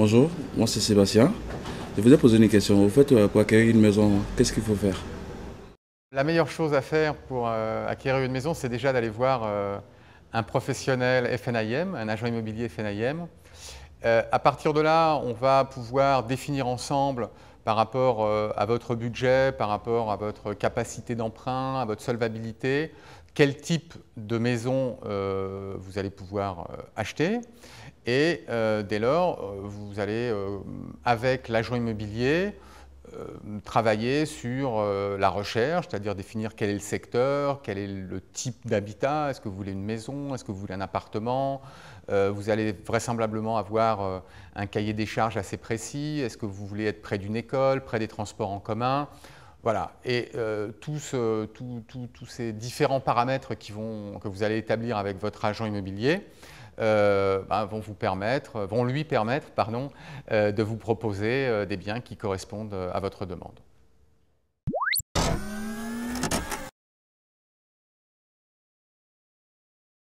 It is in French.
Bonjour, moi c'est Sébastien. Je vous posé une question. Vous faites pour acquérir une maison, qu'est-ce qu'il faut faire? La meilleure chose à faire pour acquérir une maison, c'est déjà d'aller voir un professionnel FNIM, un agent immobilier FNIM. À partir de là, on va pouvoir définir ensemble par rapport euh, à votre budget, par rapport à votre capacité d'emprunt, à votre solvabilité, quel type de maison euh, vous allez pouvoir euh, acheter. Et dès lors, vous allez, avec l'agent immobilier, travailler sur la recherche, c'est-à-dire définir quel est le secteur, quel est le type d'habitat, est-ce que vous voulez une maison, est-ce que vous voulez un appartement, euh, vous allez vraisemblablement avoir euh, un cahier des charges assez précis. Est-ce que vous voulez être près d'une école, près des transports en commun? Voilà, et euh, tous, ces différents paramètres que vous allez établir avec votre agent immobilier ben, vont, vous lui permettre pardon, de vous proposer des biens qui correspondent à votre demande.